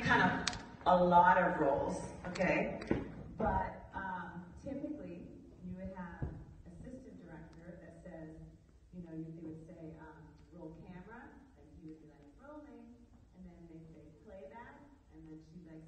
kind of a lot of roles, okay? But um, typically, you would have assistant director that says, you know, they would say, um, roll camera, and he would be like, rolling, and then they'd say playback, and then she'd like,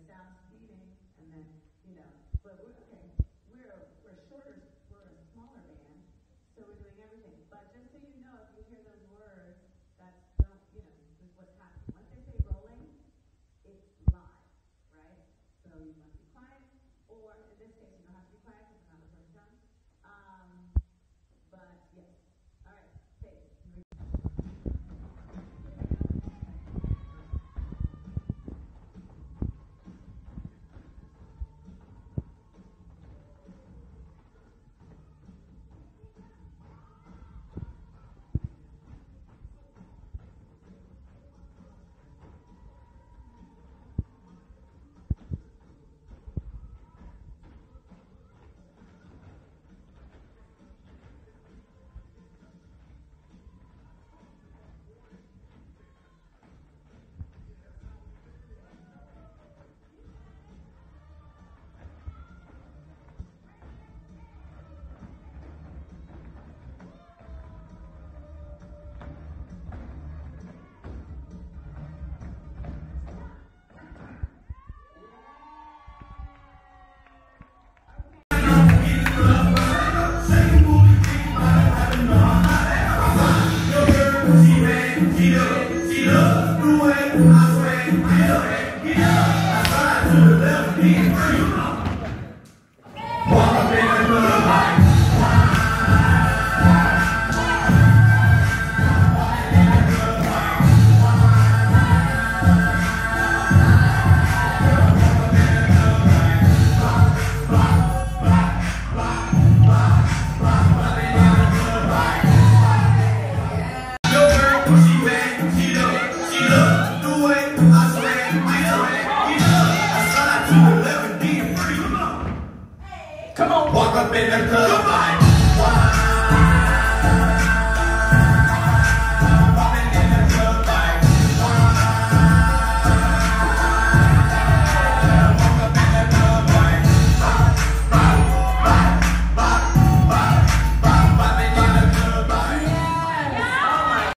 Walk up in the club.